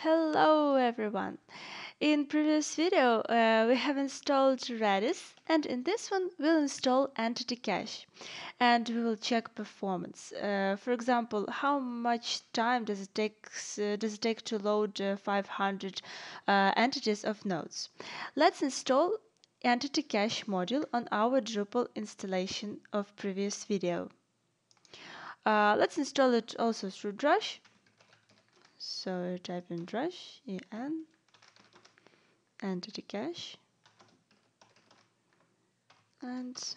Hello everyone! In previous video uh, we have installed Redis and in this one we'll install Entity Cache and we will check performance. Uh, for example, how much time does it take, uh, does it take to load uh, 500 uh, entities of nodes? Let's install Entity Cache module on our Drupal installation of previous video. Uh, let's install it also through Drush so type in drush en entity cache and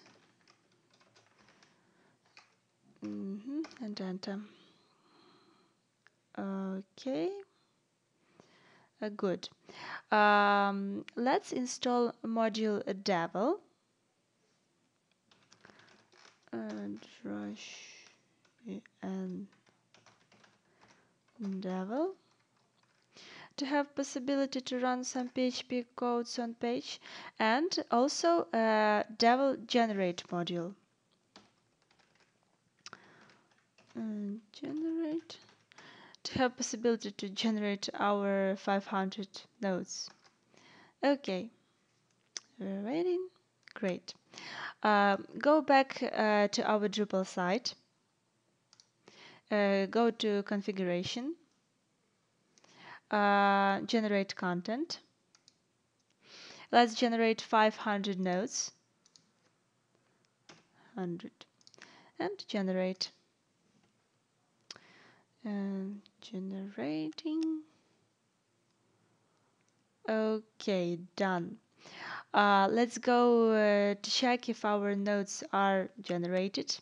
mm -hmm, and enter. Okay, uh, good. Um, let's install module Devel. And drush and Devel to have possibility to run some PHP codes on page and also a Devel generate module. And generate to have possibility to generate our 500 nodes. Okay, we're waiting. Great. Uh, go back uh, to our Drupal site uh, go to configuration, uh, generate content. Let's generate 500 nodes. 100 and generate. And generating. Okay, done. Uh, let's go uh, to check if our nodes are generated.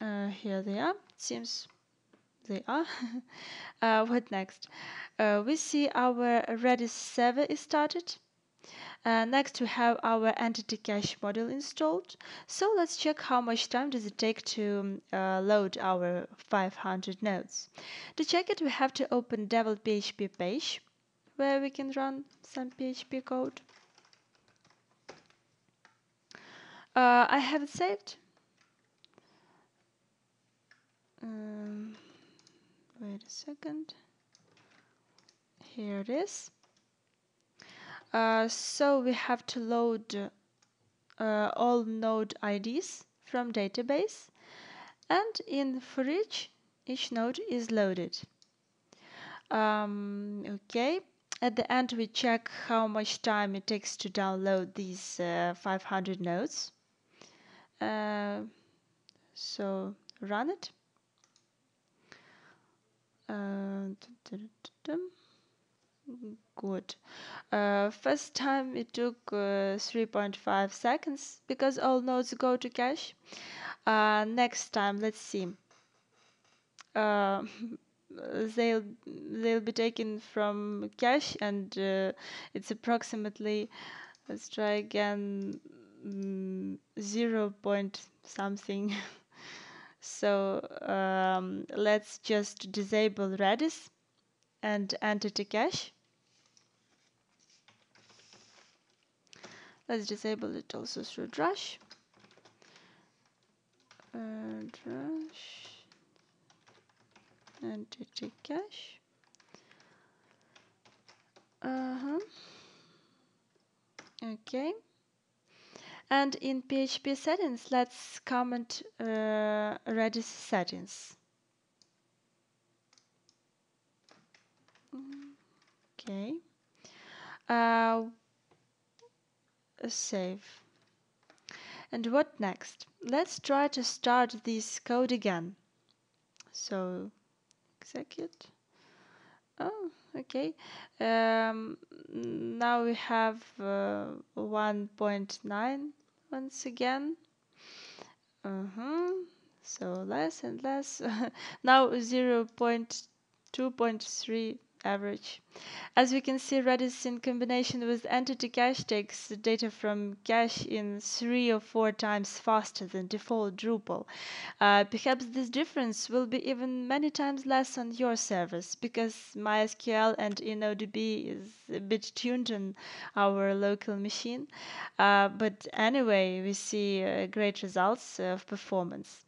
Uh, here they are. Seems they are. uh, what next? Uh, we see our Redis server is started. Uh, next we have our entity cache module installed. So let's check how much time does it take to uh, load our 500 nodes. To check it we have to open Devel PHP page where we can run some PHP code. Uh, I have it saved um, wait a second. Here it is. Uh, so we have to load uh, all node IDs from database and in for each each node is loaded. Um, okay. At the end we check how much time it takes to download these uh, 500 nodes. Uh, so run it good. Uh, first time it took uh, 3.5 seconds because all nodes go to cache. Uh, next time, let's see. Uh, they'll they'll be taken from cache and uh, it's approximately let's try again mm, 0 point something So um, let's just disable Redis and entity cache. Let's disable it also through Drush. Uh, Drush entity cache. Uh huh. Okay. And in PHP settings, let's comment uh, Redis settings. Okay. Uh, save. And what next? Let's try to start this code again. So execute. Oh, okay. Um, now we have uh, 1.9 once again. Uh-huh. So less and less. now 0 0.2.3 average. As we can see, Redis in combination with entity cache takes data from cache in three or four times faster than default Drupal. Uh, perhaps this difference will be even many times less on your servers because MySQL and InnoDB is a bit tuned on our local machine. Uh, but anyway, we see uh, great results of performance.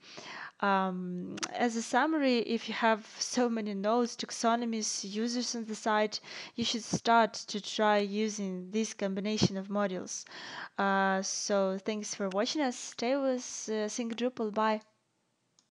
Um, as a summary, if you have so many nodes, taxonomies, users on the site, you should start to try using this combination of modules. Uh, so thanks for watching us. Stay with uh, Think Drupal. Bye.